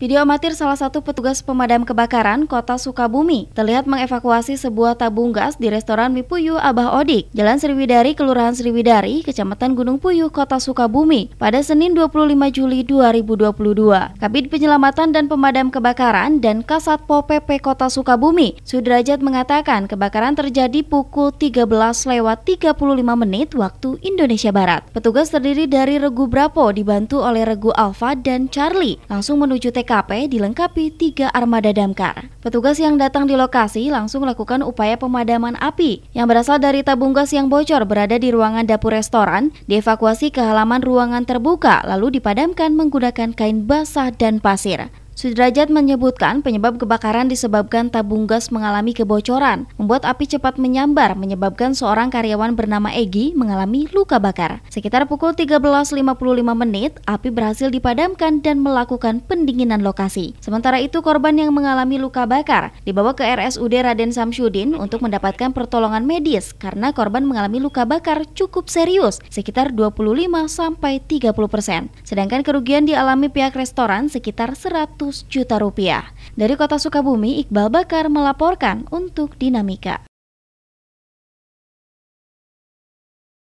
Video amatir salah satu petugas pemadam kebakaran kota Sukabumi terlihat mengevakuasi sebuah tabung gas di restoran Mipuyu Abah Odik, Jalan Sriwidari, Kelurahan Sriwidari, Kecamatan Gunung Puyuh, Kota Sukabumi, pada Senin 25 Juli 2022. Kabid Penyelamatan dan Pemadam Kebakaran dan Kasatpol PP Kota Sukabumi, Sudrajat mengatakan kebakaran terjadi pukul 13 lewat 35 menit waktu Indonesia Barat. Petugas terdiri dari Regu Brapo dibantu oleh Regu Alfa dan Charlie langsung menuju TK TKP dilengkapi tiga armada damkar. Petugas yang datang di lokasi langsung melakukan upaya pemadaman api yang berasal dari tabung gas yang bocor berada di ruangan dapur restoran, dievakuasi ke halaman ruangan terbuka lalu dipadamkan menggunakan kain basah dan pasir. Sudrajat menyebutkan penyebab kebakaran disebabkan tabung gas mengalami kebocoran, membuat api cepat menyambar menyebabkan seorang karyawan bernama Egi mengalami luka bakar. Sekitar pukul 13.55 menit, api berhasil dipadamkan dan melakukan pendinginan lokasi. Sementara itu korban yang mengalami luka bakar dibawa ke RSUD Raden Samsudin untuk mendapatkan pertolongan medis karena korban mengalami luka bakar cukup serius, sekitar 25 sampai 30 persen. Sedangkan kerugian dialami pihak restoran sekitar 100 juta rupiah. Dari kota Sukabumi, Iqbal Bakar melaporkan untuk Dinamika.